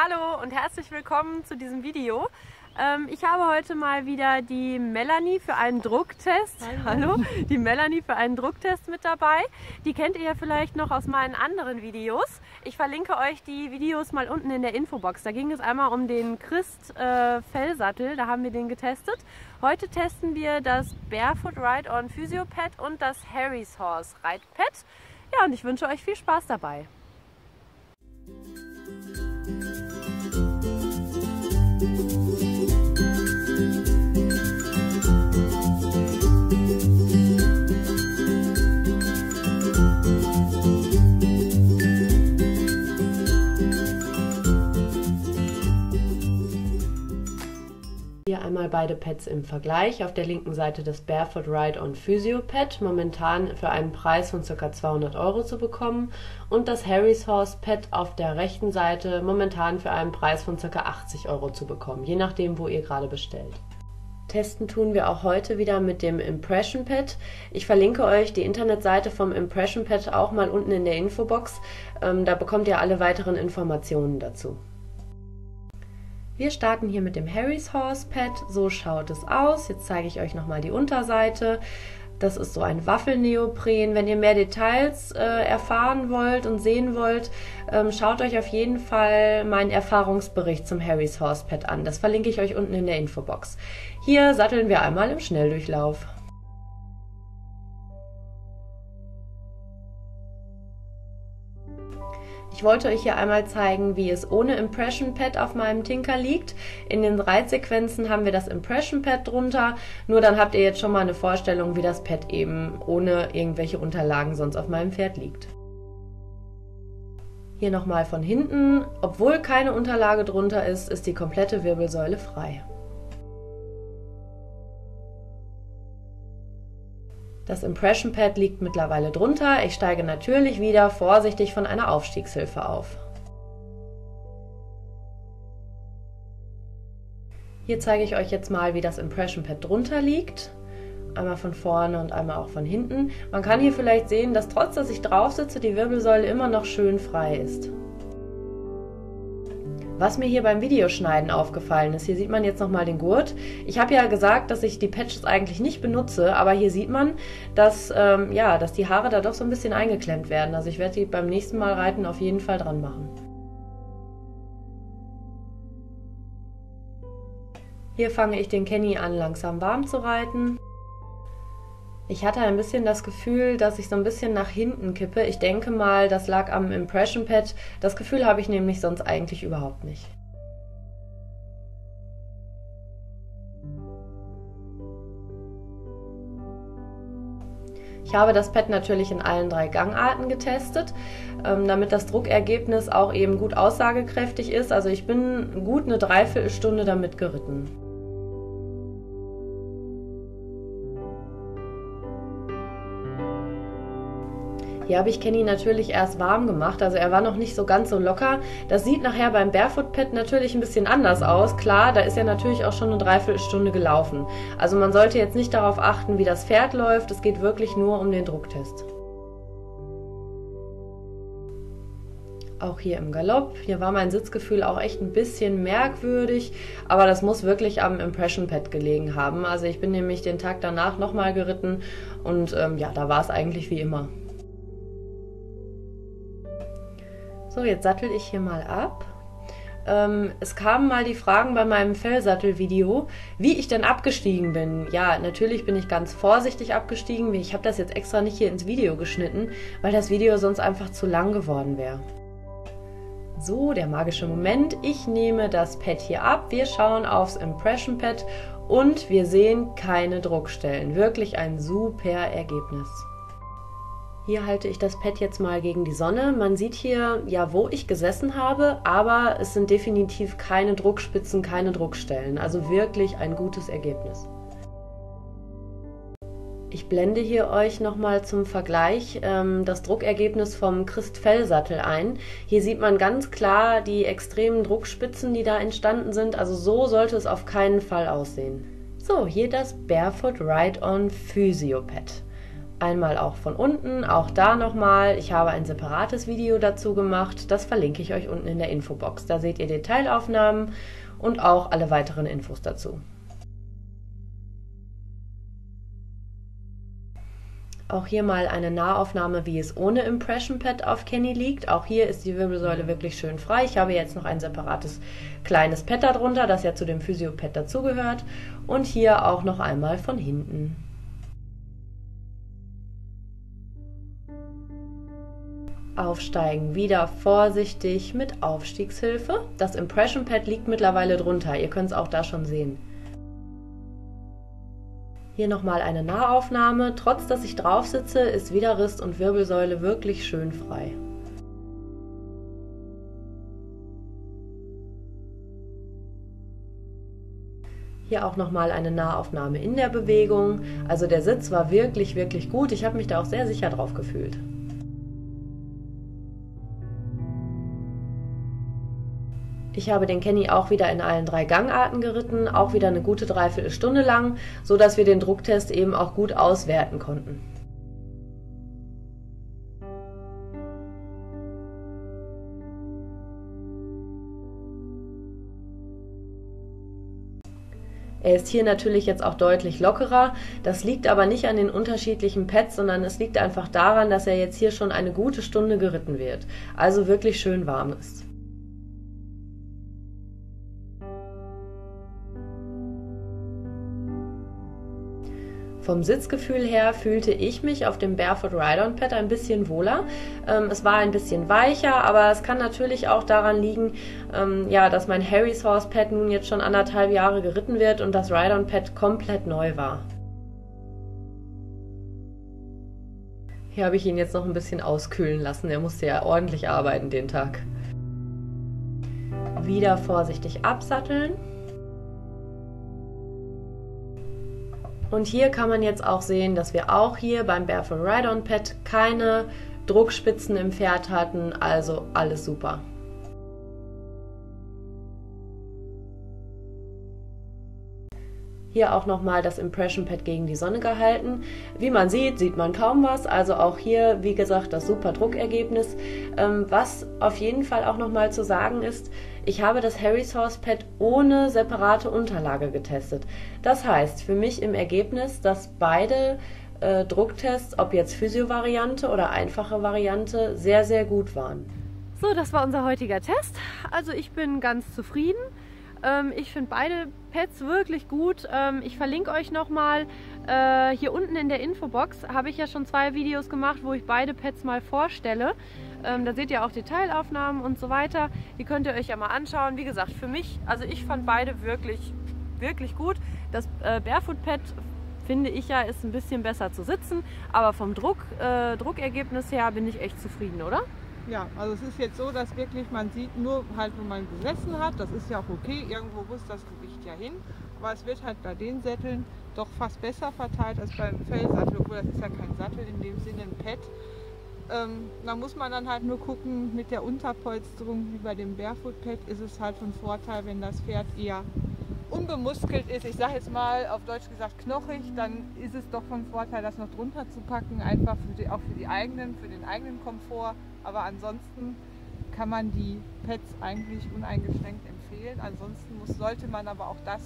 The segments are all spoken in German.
Hallo und herzlich willkommen zu diesem Video. Ähm, ich habe heute mal wieder die Melanie für einen Drucktest. Hallo. Hallo. Die Melanie für einen Drucktest mit dabei. Die kennt ihr ja vielleicht noch aus meinen anderen Videos. Ich verlinke euch die Videos mal unten in der Infobox. Da ging es einmal um den Christ äh, Fellsattel, da haben wir den getestet. Heute testen wir das Barefoot Ride-On Physio Pad und das Harry's Horse Ride Pad. Ja, und ich wünsche euch viel Spaß dabei. Einmal beide Pads im Vergleich. Auf der linken Seite das Barefoot Ride-On Physio Pad, momentan für einen Preis von ca. 200 Euro zu bekommen. Und das Harry's Horse Pad auf der rechten Seite, momentan für einen Preis von ca. 80 Euro zu bekommen, je nachdem, wo ihr gerade bestellt. Testen tun wir auch heute wieder mit dem Impression Pad. Ich verlinke euch die Internetseite vom Impression Pad auch mal unten in der Infobox. Ähm, da bekommt ihr alle weiteren Informationen dazu. Wir starten hier mit dem Harry's Horse Pad. So schaut es aus. Jetzt zeige ich euch nochmal die Unterseite. Das ist so ein Waffelneopren. Wenn ihr mehr Details äh, erfahren wollt und sehen wollt, ähm, schaut euch auf jeden Fall meinen Erfahrungsbericht zum Harry's Horse Pad an. Das verlinke ich euch unten in der Infobox. Hier satteln wir einmal im Schnelldurchlauf. Ich wollte euch hier einmal zeigen, wie es ohne Impression Pad auf meinem Tinker liegt. In den Reitsequenzen haben wir das Impression Pad drunter, nur dann habt ihr jetzt schon mal eine Vorstellung, wie das Pad eben ohne irgendwelche Unterlagen sonst auf meinem Pferd liegt. Hier nochmal von hinten, obwohl keine Unterlage drunter ist, ist die komplette Wirbelsäule frei. Das Impression Pad liegt mittlerweile drunter. Ich steige natürlich wieder vorsichtig von einer Aufstiegshilfe auf. Hier zeige ich euch jetzt mal, wie das Impression Pad drunter liegt. Einmal von vorne und einmal auch von hinten. Man kann hier vielleicht sehen, dass trotz dass ich drauf sitze, die Wirbelsäule immer noch schön frei ist. Was mir hier beim Videoschneiden aufgefallen ist, hier sieht man jetzt nochmal den Gurt. Ich habe ja gesagt, dass ich die Patches eigentlich nicht benutze, aber hier sieht man, dass, ähm, ja, dass die Haare da doch so ein bisschen eingeklemmt werden. Also ich werde die beim nächsten Mal reiten auf jeden Fall dran machen. Hier fange ich den Kenny an, langsam warm zu reiten. Ich hatte ein bisschen das Gefühl, dass ich so ein bisschen nach hinten kippe. Ich denke mal, das lag am Impression Pad. Das Gefühl habe ich nämlich sonst eigentlich überhaupt nicht. Ich habe das Pad natürlich in allen drei Gangarten getestet, ähm, damit das Druckergebnis auch eben gut aussagekräftig ist. Also ich bin gut eine Dreiviertelstunde damit geritten. Hier habe ich Kenny natürlich erst warm gemacht, also er war noch nicht so ganz so locker. Das sieht nachher beim Barefoot Pad natürlich ein bisschen anders aus. Klar, da ist er natürlich auch schon eine Dreiviertelstunde gelaufen. Also man sollte jetzt nicht darauf achten, wie das Pferd läuft. Es geht wirklich nur um den Drucktest. auch hier im Galopp. Hier war mein Sitzgefühl auch echt ein bisschen merkwürdig, aber das muss wirklich am Impression Pad gelegen haben. Also ich bin nämlich den Tag danach nochmal geritten und ähm, ja, da war es eigentlich wie immer. So, jetzt sattel ich hier mal ab. Ähm, es kamen mal die Fragen bei meinem Fellsattel-Video, wie ich denn abgestiegen bin. Ja, natürlich bin ich ganz vorsichtig abgestiegen. Ich habe das jetzt extra nicht hier ins Video geschnitten, weil das Video sonst einfach zu lang geworden wäre. So, der magische Moment. Ich nehme das Pad hier ab. Wir schauen aufs Impression Pad und wir sehen keine Druckstellen. Wirklich ein super Ergebnis. Hier halte ich das Pad jetzt mal gegen die Sonne. Man sieht hier ja, wo ich gesessen habe, aber es sind definitiv keine Druckspitzen, keine Druckstellen. Also wirklich ein gutes Ergebnis. Ich blende hier euch nochmal zum Vergleich ähm, das Druckergebnis vom Christfell-Sattel ein. Hier sieht man ganz klar die extremen Druckspitzen, die da entstanden sind. Also so sollte es auf keinen Fall aussehen. So, hier das Barefoot Ride-On Physio Pad. Einmal auch von unten, auch da nochmal. Ich habe ein separates Video dazu gemacht. Das verlinke ich euch unten in der Infobox. Da seht ihr Detailaufnahmen und auch alle weiteren Infos dazu. Auch hier mal eine Nahaufnahme, wie es ohne Impression Pad auf Kenny liegt. Auch hier ist die Wirbelsäule wirklich schön frei. Ich habe jetzt noch ein separates kleines Pad darunter, das ja zu dem Physio Pad dazugehört. Und hier auch noch einmal von hinten. Aufsteigen, wieder vorsichtig mit Aufstiegshilfe. Das Impression Pad liegt mittlerweile drunter, ihr könnt es auch da schon sehen. Hier nochmal eine Nahaufnahme. Trotz dass ich drauf sitze, ist Widerrist und Wirbelsäule wirklich schön frei. Hier auch nochmal eine Nahaufnahme in der Bewegung. Also der Sitz war wirklich, wirklich gut. Ich habe mich da auch sehr sicher drauf gefühlt. Ich habe den Kenny auch wieder in allen drei Gangarten geritten, auch wieder eine gute Dreiviertelstunde lang, so dass wir den Drucktest eben auch gut auswerten konnten. Er ist hier natürlich jetzt auch deutlich lockerer. Das liegt aber nicht an den unterschiedlichen Pads, sondern es liegt einfach daran, dass er jetzt hier schon eine gute Stunde geritten wird. Also wirklich schön warm ist. Vom Sitzgefühl her fühlte ich mich auf dem Barefoot Ride-On Pad ein bisschen wohler. Ähm, es war ein bisschen weicher, aber es kann natürlich auch daran liegen, ähm, ja, dass mein Harry's Horse Pad nun jetzt schon anderthalb Jahre geritten wird und das Ride-On Pad komplett neu war. Hier habe ich ihn jetzt noch ein bisschen auskühlen lassen. Er musste ja ordentlich arbeiten den Tag. Wieder vorsichtig absatteln. Und hier kann man jetzt auch sehen, dass wir auch hier beim Barefoot Ride-On Pad keine Druckspitzen im Pferd hatten, also alles super. Hier auch nochmal das Impression Pad gegen die Sonne gehalten. Wie man sieht, sieht man kaum was. Also auch hier, wie gesagt, das super Druckergebnis. Ähm, was auf jeden Fall auch nochmal zu sagen ist, ich habe das Harry's Horse Pad ohne separate Unterlage getestet. Das heißt für mich im Ergebnis, dass beide äh, Drucktests, ob jetzt Physio-Variante oder einfache Variante, sehr, sehr gut waren. So, das war unser heutiger Test. Also ich bin ganz zufrieden. Ähm, ich finde beide Pads wirklich gut. Ähm, ich verlinke euch nochmal äh, hier unten in der Infobox. Habe ich ja schon zwei Videos gemacht, wo ich beide Pads mal vorstelle. Ähm, da seht ihr auch Detailaufnahmen und so weiter. Die könnt ihr euch ja mal anschauen. Wie gesagt, für mich, also ich fand beide wirklich, wirklich gut. Das äh, Barefoot Pad finde ich ja, ist ein bisschen besser zu sitzen. Aber vom Druck, äh, Druckergebnis her bin ich echt zufrieden, oder? Ja, also es ist jetzt so, dass wirklich man sieht nur halt, wo man gesessen hat. Das ist ja auch okay. Irgendwo muss das Gewicht ja hin. Aber es wird halt bei den Sätteln doch fast besser verteilt als beim Fellsattel. Obwohl das ist ja kein Sattel in dem Sinne ein Pad. Ähm, da muss man dann halt nur gucken, mit der Unterpolsterung wie bei dem Barefoot Pad ist es halt von Vorteil, wenn das Pferd eher unbemuskelt ist, ich sage jetzt mal auf Deutsch gesagt knochig, dann ist es doch von Vorteil, das noch drunter zu packen, einfach für die, auch für die eigenen, für den eigenen Komfort. Aber ansonsten kann man die Pads eigentlich uneingeschränkt empfehlen. Ansonsten muss, sollte man aber auch das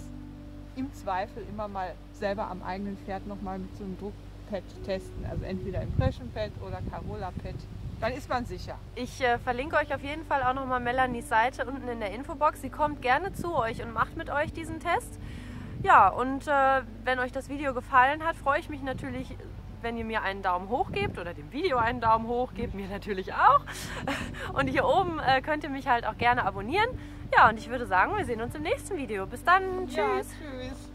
im Zweifel immer mal selber am eigenen Pferd nochmal mit so einem Druckpad testen. Also entweder Impression Pad oder Carola Pad. Dann ist man sicher. Ich äh, verlinke euch auf jeden Fall auch nochmal Melanies Seite unten in der Infobox. Sie kommt gerne zu euch und macht mit euch diesen Test. Ja, und äh, wenn euch das Video gefallen hat, freue ich mich natürlich wenn ihr mir einen Daumen hoch gebt oder dem Video einen Daumen hoch gebt, mir natürlich auch. Und hier oben äh, könnt ihr mich halt auch gerne abonnieren. Ja, und ich würde sagen, wir sehen uns im nächsten Video. Bis dann. Tschüss. Ja, tschüss.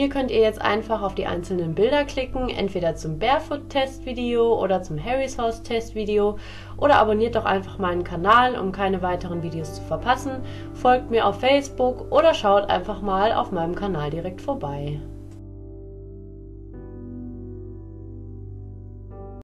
Hier könnt ihr jetzt einfach auf die einzelnen Bilder klicken, entweder zum Barefoot-Testvideo oder zum Harry's Horse-Testvideo oder abonniert doch einfach meinen Kanal, um keine weiteren Videos zu verpassen, folgt mir auf Facebook oder schaut einfach mal auf meinem Kanal direkt vorbei.